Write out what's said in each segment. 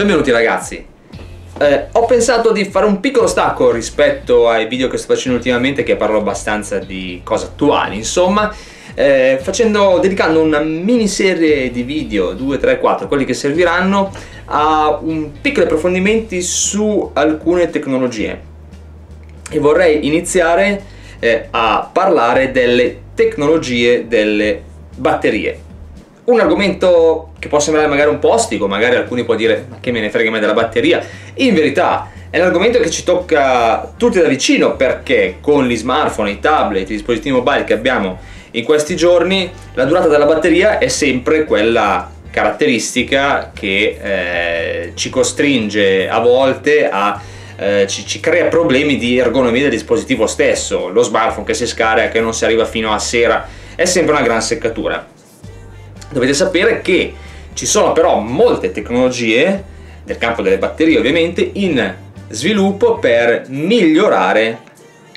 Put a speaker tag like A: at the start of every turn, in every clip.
A: Benvenuti ragazzi. Eh, ho pensato di fare un piccolo stacco rispetto ai video che sto facendo ultimamente che parlo abbastanza di cose attuali, insomma, eh, facendo, dedicando una miniserie di video, 2, 3, 4, quelli che serviranno a un piccoli approfondimenti su alcune tecnologie. E vorrei iniziare eh, a parlare delle tecnologie delle batterie un argomento che può sembrare magari un po' ostico, magari alcuni può dire ma che me ne frega mai della batteria, in verità è un argomento che ci tocca tutti da vicino perché con gli smartphone, i tablet, i dispositivi mobile che abbiamo in questi giorni la durata della batteria è sempre quella caratteristica che eh, ci costringe a volte a eh, ci, ci, crea problemi di ergonomia del dispositivo stesso. Lo smartphone che si scarica che non si arriva fino a sera è sempre una gran seccatura Dovete sapere che ci sono però molte tecnologie, nel campo delle batterie ovviamente, in sviluppo per migliorare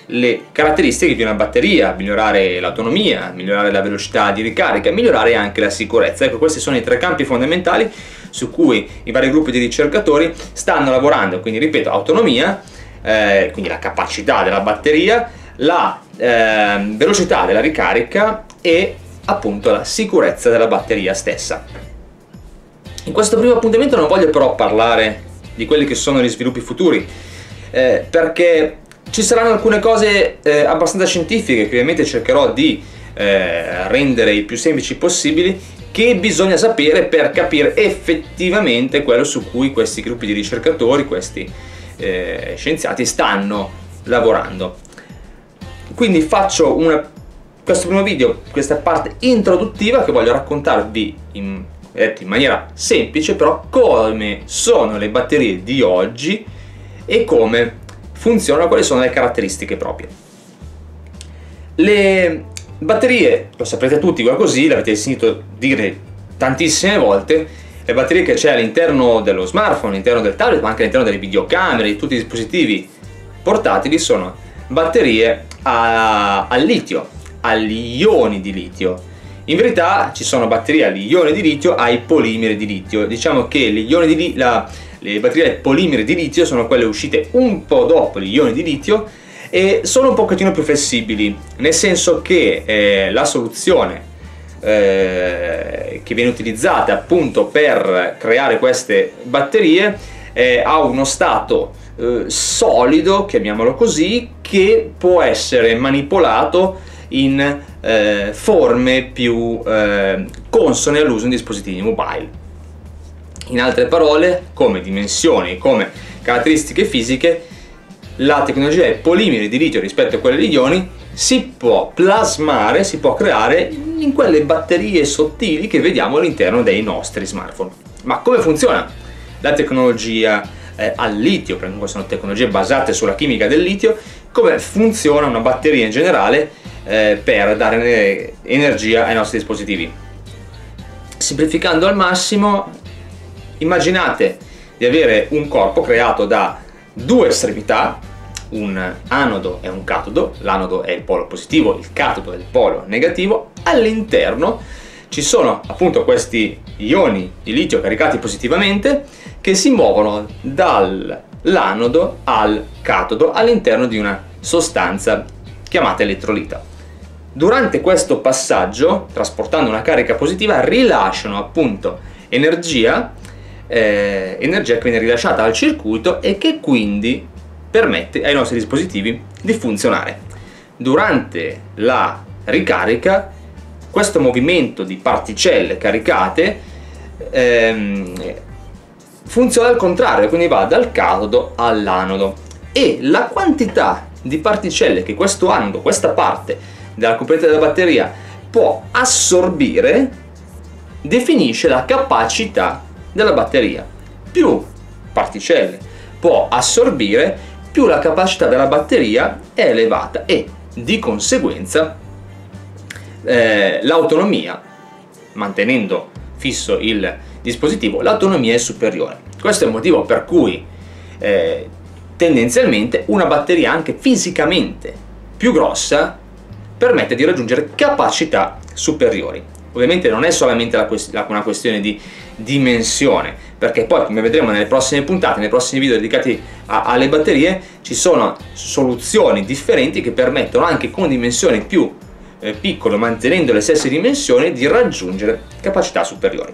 A: le caratteristiche di una batteria, migliorare l'autonomia, migliorare la velocità di ricarica, migliorare anche la sicurezza. Ecco, questi sono i tre campi fondamentali su cui i vari gruppi di ricercatori stanno lavorando. Quindi, ripeto, autonomia, eh, quindi la capacità della batteria, la eh, velocità della ricarica e appunto la sicurezza della batteria stessa. In questo primo appuntamento non voglio però parlare di quelli che sono gli sviluppi futuri, eh, perché ci saranno alcune cose eh, abbastanza scientifiche che ovviamente cercherò di eh, rendere i più semplici possibili che bisogna sapere per capire effettivamente quello su cui questi gruppi di ricercatori, questi eh, scienziati stanno lavorando. Quindi faccio una questo primo video, questa parte introduttiva che voglio raccontarvi in, in maniera semplice però come sono le batterie di oggi e come funzionano, quali sono le caratteristiche proprie. Le batterie, lo saprete tutti così, l'avete sentito dire tantissime volte, le batterie che c'è all'interno dello smartphone, all'interno del tablet, ma anche all'interno delle videocamere, di tutti i dispositivi portatili sono batterie a, a litio, agli ioni di litio. In verità ci sono batterie agli ioni di litio ai polimeri di litio. Diciamo che di la, le batterie ai polimeri di litio sono quelle uscite un po' dopo gli ioni di litio e sono un pochettino più flessibili, nel senso che eh, la soluzione eh, che viene utilizzata appunto per creare queste batterie eh, ha uno stato eh, solido, chiamiamolo così, che può essere manipolato in eh, forme più eh, consone all'uso in dispositivi mobile. In altre parole, come dimensioni, come caratteristiche fisiche, la tecnologia dei polimeri di litio rispetto a quelle di ioni si può plasmare, si può creare in quelle batterie sottili che vediamo all'interno dei nostri smartphone. Ma come funziona la tecnologia eh, al litio? Perché sono tecnologie basate sulla chimica del litio. Come funziona una batteria in generale? Eh, per dare energia ai nostri dispositivi. Semplificando al massimo, immaginate di avere un corpo creato da due estremità, un anodo e un catodo, l'anodo è il polo positivo, il catodo è il polo negativo, all'interno ci sono appunto questi ioni di litio caricati positivamente che si muovono dall'anodo al catodo all'interno di una sostanza chiamata elettrolita. Durante questo passaggio, trasportando una carica positiva, rilasciano appunto energia, eh, energia che viene rilasciata al circuito e che quindi permette ai nostri dispositivi di funzionare. Durante la ricarica, questo movimento di particelle caricate ehm, funziona al contrario, quindi va dal catodo all'anodo e la quantità di particelle che questo anodo, questa parte della componente della batteria può assorbire definisce la capacità della batteria. Più particelle può assorbire, più la capacità della batteria è elevata e di conseguenza eh, l'autonomia, mantenendo fisso il dispositivo, l'autonomia è superiore. Questo è il motivo per cui eh, tendenzialmente una batteria anche fisicamente più grossa permette di raggiungere capacità superiori. Ovviamente non è solamente una questione di dimensione, perché poi come vedremo nelle prossime puntate, nei prossimi video dedicati a, alle batterie, ci sono soluzioni differenti che permettono anche con dimensioni più eh, piccole, mantenendo le stesse dimensioni, di raggiungere capacità superiori.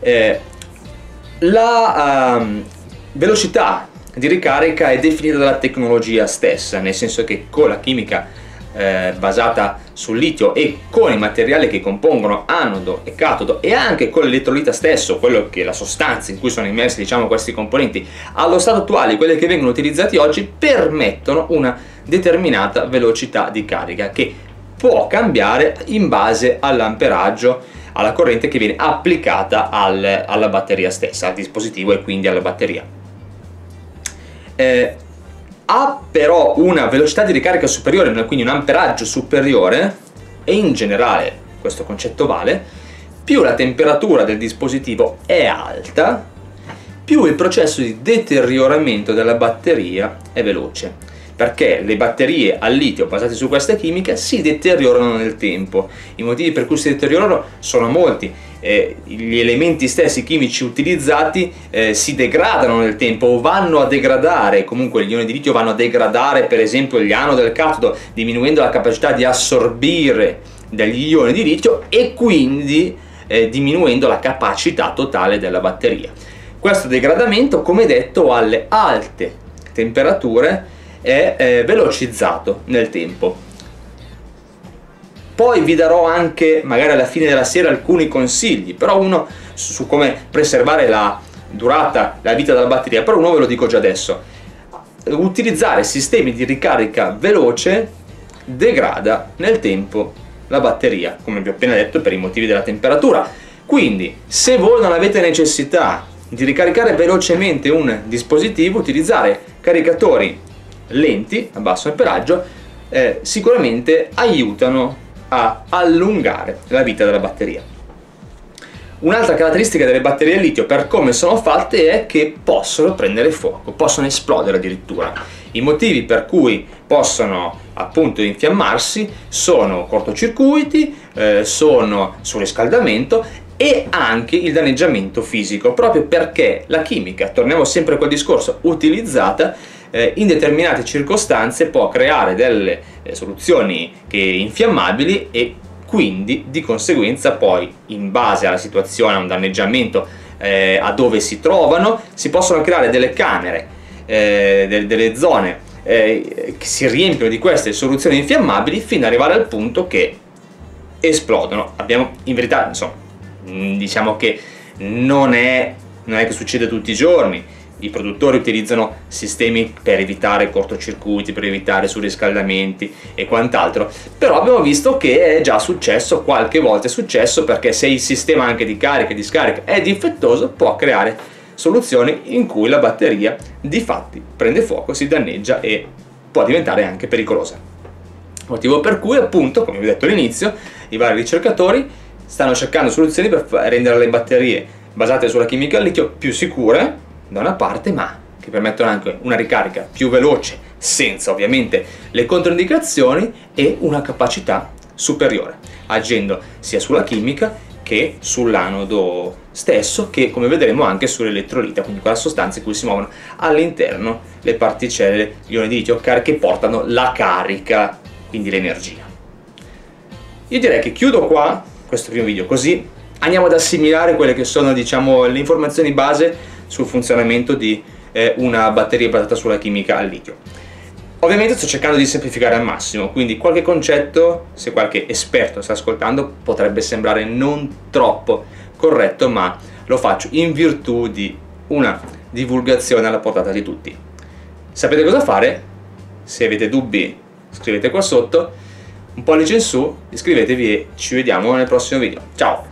A: Eh, la um, velocità di ricarica è definita dalla tecnologia stessa, nel senso che con la chimica eh, basata sul litio e con i materiali che compongono anodo e catodo e anche con l'elettrolita stesso, quello che è la sostanza in cui sono immersi diciamo, questi componenti, allo stato attuale quelli che vengono utilizzati oggi permettono una determinata velocità di carica che può cambiare in base all'amperaggio alla corrente che viene applicata al, alla batteria stessa, al dispositivo e quindi alla batteria. Eh, ha però una velocità di ricarica superiore, quindi un amperaggio superiore, e in generale questo concetto vale, più la temperatura del dispositivo è alta, più il processo di deterioramento della batteria è veloce perché le batterie al litio basate su questa chimica si deteriorano nel tempo. I motivi per cui si deteriorano sono molti. Eh, gli elementi stessi chimici utilizzati eh, si degradano nel tempo o vanno a degradare, comunque gli ioni di litio vanno a degradare per esempio gli anodo del catodo diminuendo la capacità di assorbire degli ioni di litio e quindi eh, diminuendo la capacità totale della batteria. Questo degradamento, come detto, alle alte temperature è eh, velocizzato nel tempo. Poi vi darò anche, magari alla fine della sera, alcuni consigli, però uno su come preservare la durata, la vita della batteria, però uno ve lo dico già adesso. Utilizzare sistemi di ricarica veloce degrada nel tempo la batteria, come vi ho appena detto, per i motivi della temperatura. Quindi, se voi non avete necessità di ricaricare velocemente un dispositivo, utilizzare caricatori lenti, a basso amperaggio, eh, sicuramente aiutano a allungare la vita della batteria. Un'altra caratteristica delle batterie a litio per come sono fatte è che possono prendere fuoco, possono esplodere addirittura. I motivi per cui possono appunto infiammarsi sono cortocircuiti, eh, sono surriscaldamento e anche il danneggiamento fisico, proprio perché la chimica, torniamo sempre a quel discorso, utilizzata eh, in determinate circostanze può creare delle eh, soluzioni infiammabili e quindi di conseguenza poi in base alla situazione, a un danneggiamento, eh, a dove si trovano, si possono creare delle camere, eh, de delle zone eh, che si riempiono di queste soluzioni infiammabili fino ad arrivare al punto che esplodono. Abbiamo in verità, insomma, mm, diciamo che non è, non è che succede tutti i giorni, i produttori utilizzano sistemi per evitare cortocircuiti, per evitare surriscaldamenti e quant'altro, però abbiamo visto che è già successo, qualche volta è successo perché se il sistema anche di carica e di scarica è difettoso può creare soluzioni in cui la batteria di fatti prende fuoco, si danneggia e può diventare anche pericolosa. Motivo per cui appunto, come vi ho detto all'inizio, i vari ricercatori stanno cercando soluzioni per rendere le batterie basate sulla chimica al litio più sicure da una parte, ma che permettono anche una ricarica più veloce, senza ovviamente le controindicazioni e una capacità superiore, agendo sia sulla chimica che sull'anodo stesso, che come vedremo anche sull'elettrolita, quindi quella sostanza in cui si muovono all'interno le particelle, gli ioni di litio che portano la carica, quindi l'energia. Io direi che chiudo qua questo primo video, così andiamo ad assimilare quelle che sono diciamo, le informazioni base sul funzionamento di eh, una batteria basata sulla chimica al litio. Ovviamente sto cercando di semplificare al massimo, quindi qualche concetto, se qualche esperto sta ascoltando, potrebbe sembrare non troppo corretto, ma lo faccio in virtù di una divulgazione alla portata di tutti. Sapete cosa fare? Se avete dubbi scrivete qua sotto, un pollice in su, iscrivetevi e ci vediamo nel prossimo video. Ciao!